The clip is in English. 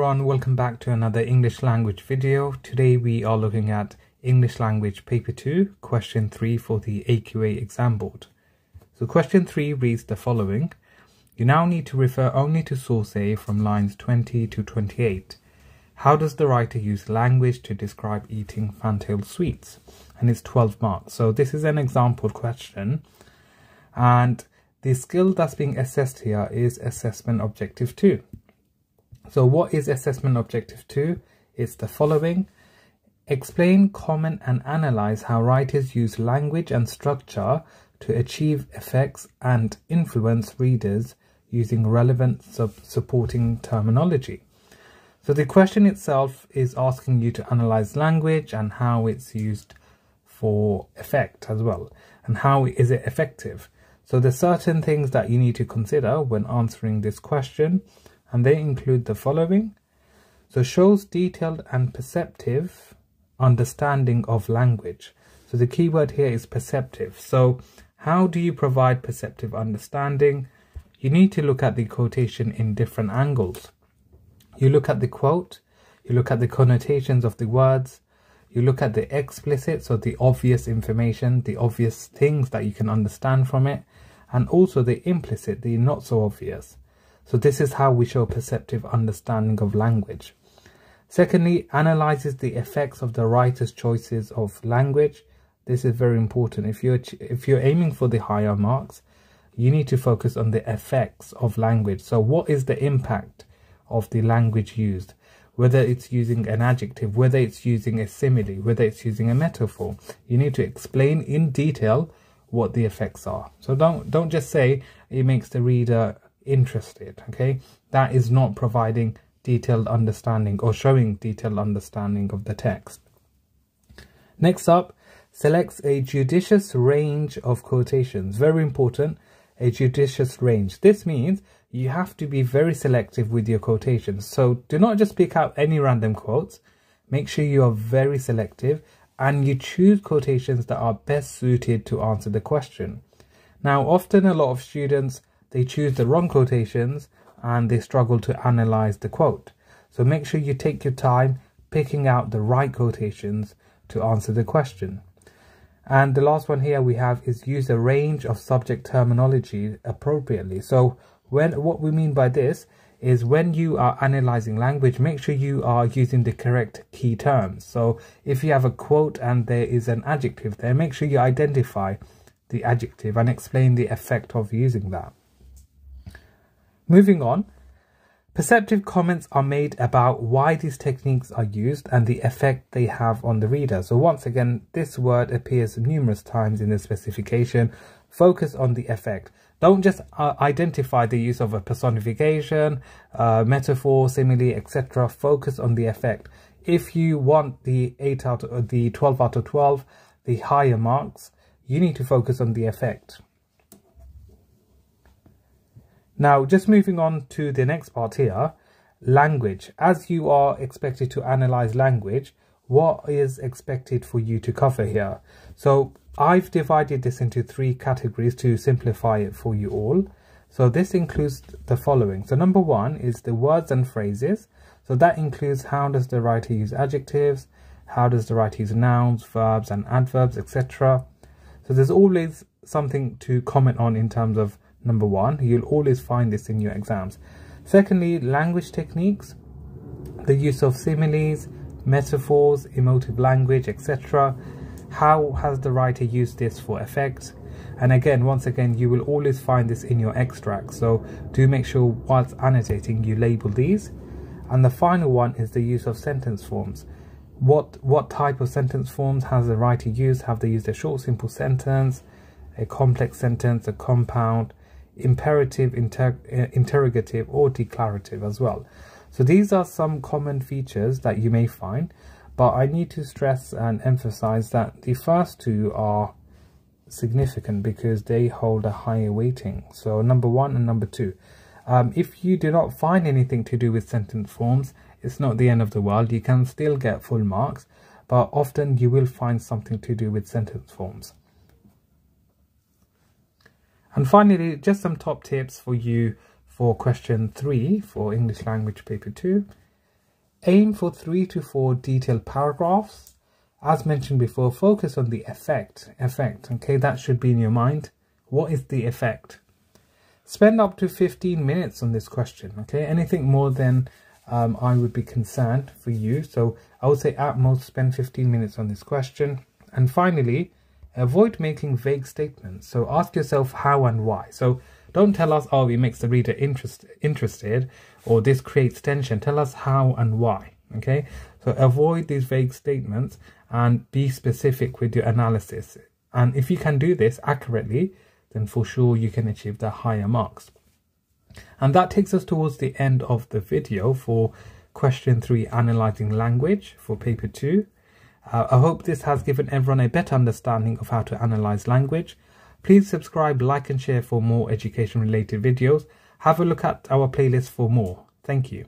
everyone, welcome back to another English language video. Today we are looking at English language paper 2, question 3 for the AQA exam board. So question 3 reads the following. You now need to refer only to source A from lines 20 to 28. How does the writer use language to describe eating fantail sweets? And it's 12 marks. So this is an example question. And the skill that's being assessed here is assessment objective 2. So what is assessment objective 2? It's the following. Explain, comment and analyze how writers use language and structure to achieve effects and influence readers using relevant supporting terminology. So the question itself is asking you to analyze language and how it's used for effect as well and how is it effective. So there's certain things that you need to consider when answering this question and they include the following. So shows detailed and perceptive understanding of language. So the key word here is perceptive. So how do you provide perceptive understanding? You need to look at the quotation in different angles. You look at the quote, you look at the connotations of the words, you look at the explicit, so the obvious information, the obvious things that you can understand from it, and also the implicit, the not so obvious. So this is how we show perceptive understanding of language. Secondly, analyzes the effects of the writer's choices of language. This is very important. If you're if you're aiming for the higher marks, you need to focus on the effects of language. So what is the impact of the language used? Whether it's using an adjective, whether it's using a simile, whether it's using a metaphor. You need to explain in detail what the effects are. So don't don't just say it makes the reader interested okay? That is not providing detailed understanding or showing detailed understanding of the text. Next up selects a judicious range of quotations. Very important a judicious range. This means you have to be very selective with your quotations. So do not just pick out any random quotes. Make sure you are very selective and you choose quotations that are best suited to answer the question. Now often a lot of students they choose the wrong quotations and they struggle to analyze the quote. So make sure you take your time picking out the right quotations to answer the question. And the last one here we have is use a range of subject terminology appropriately. So when what we mean by this is when you are analyzing language, make sure you are using the correct key terms. So if you have a quote and there is an adjective there, make sure you identify the adjective and explain the effect of using that. Moving on, perceptive comments are made about why these techniques are used and the effect they have on the reader. So once again, this word appears numerous times in the specification. Focus on the effect. Don't just uh, identify the use of a personification, uh, metaphor, simile, etc. Focus on the effect. If you want the 8 out of the 12 out of 12, the higher marks, you need to focus on the effect. Now, just moving on to the next part here, language. As you are expected to analyze language, what is expected for you to cover here? So I've divided this into three categories to simplify it for you all. So this includes the following. So number one is the words and phrases. So that includes how does the writer use adjectives, how does the writer use nouns, verbs and adverbs, etc. So there's always something to comment on in terms of number one you'll always find this in your exams. Secondly language techniques the use of similes metaphors emotive language etc how has the writer used this for effect and again once again you will always find this in your extract so do make sure whilst annotating you label these. And the final one is the use of sentence forms. What what type of sentence forms has the writer used? Have they used a short simple sentence a complex sentence a compound imperative, inter uh, interrogative, or declarative as well. So these are some common features that you may find, but I need to stress and emphasize that the first two are significant because they hold a higher weighting. So number one and number two. Um, if you do not find anything to do with sentence forms, it's not the end of the world. You can still get full marks, but often you will find something to do with sentence forms. And finally, just some top tips for you for question 3 for English language paper 2. Aim for three to four detailed paragraphs. As mentioned before, focus on the effect. Effect, okay, that should be in your mind. What is the effect? Spend up to 15 minutes on this question, okay? Anything more than um, I would be concerned for you. So I would say at most spend 15 minutes on this question. And finally, avoid making vague statements. So ask yourself how and why. So don't tell us, oh, it makes the reader interest, interested or this creates tension. Tell us how and why. Okay, so avoid these vague statements and be specific with your analysis. And if you can do this accurately, then for sure you can achieve the higher marks. And that takes us towards the end of the video for question three, analyzing language for paper two. Uh, I hope this has given everyone a better understanding of how to analyze language. Please subscribe, like and share for more education related videos. Have a look at our playlist for more. Thank you.